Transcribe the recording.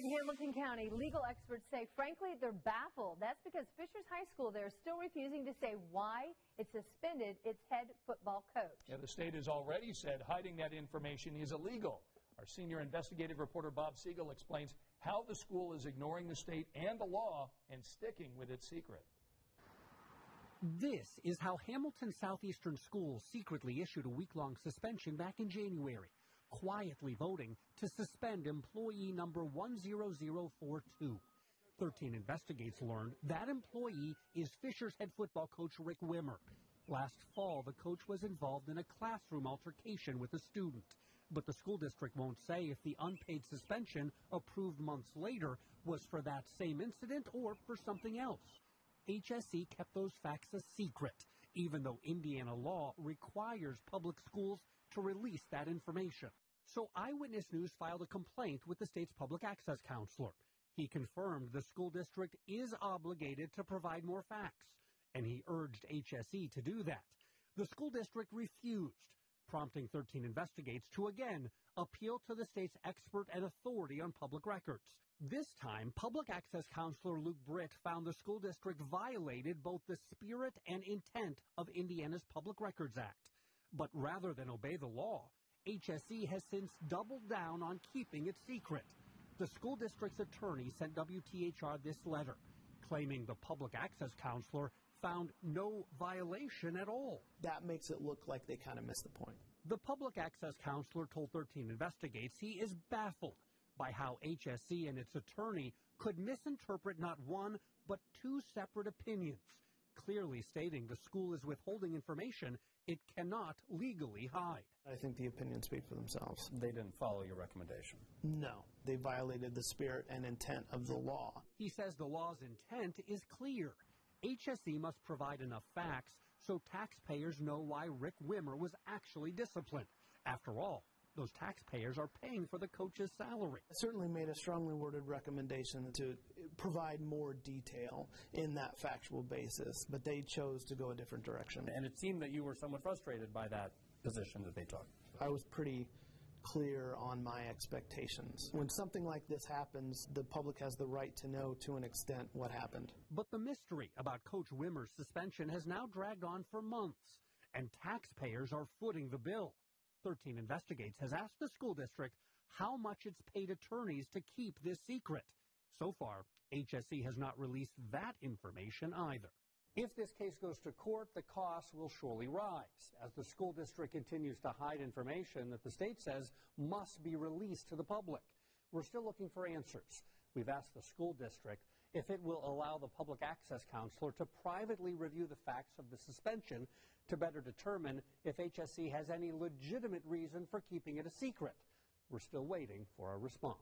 In Hamilton County, legal experts say, frankly, they're baffled. That's because Fishers High School, they're still refusing to say why it suspended its head football coach. Yeah, the state has already said hiding that information is illegal. Our senior investigative reporter Bob Segall explains how the school is ignoring the state and the law and sticking with its secret. This is how Hamilton Southeastern Schools secretly issued a week long suspension back in January, quietly voting to suspend employee number 10042. 13 Investigates learned that employee is Fishers head football coach Rick Wimmer. Last fall, the coach was involved in a classroom altercation with a student. But the school district won't say if the unpaid suspension approved months later was for that same incident or for something else. HSE kept those facts a secret, even though Indiana law requires public schools to release that information. So Eyewitness News filed a complaint with the state's public access counselor. He confirmed the school district is obligated to provide more facts, and he urged HSE to do that. The school district refused, prompting 13 Investigates to again appeal to the state's expert and authority on public records. This time, public access counselor Luke Britt found the school district violated both the spirit and intent of Indiana's Public Records Act. But rather than obey the law, HSE has since doubled down on keeping it secret. The school district's attorney sent WTHR this letter, claiming the public access counselor found no violation at all. That makes it look like they kind of missed the point. The public access counselor told 13 Investigates he is baffled by how HSE and its attorney could misinterpret not one, but two separate opinions, clearly stating the school is withholding information it cannot legally hide. I think the opinions speak for themselves. They didn't follow your recommendation. No, they violated the spirit and intent of the law. He says the law's intent is clear. HSE must provide enough facts so taxpayers know why Rick Wimmer was actually disciplined. After all, those taxpayers are paying for the coach's salary. I certainly made a strongly worded recommendation to provide more detail in that factual basis, but they chose to go a different direction. And it seemed that you were somewhat frustrated by that position that they took. I was pretty clear on my expectations. When something like this happens, the public has the right to know to an extent what happened. But the mystery about Coach Wimmer's suspension has now dragged on for months, and taxpayers are footing the bill. 13 Investigates has asked the school district how much it's paid attorneys to keep this secret. So far, HSE has not released that information either. If this case goes to court, the costs will surely rise as the school district continues to hide information that the state says must be released to the public. We're still looking for answers. We've asked the school district if it will allow the public access counselor to privately review the facts of the suspension to better determine if HSE has any legitimate reason for keeping it a secret. We're still waiting for a response.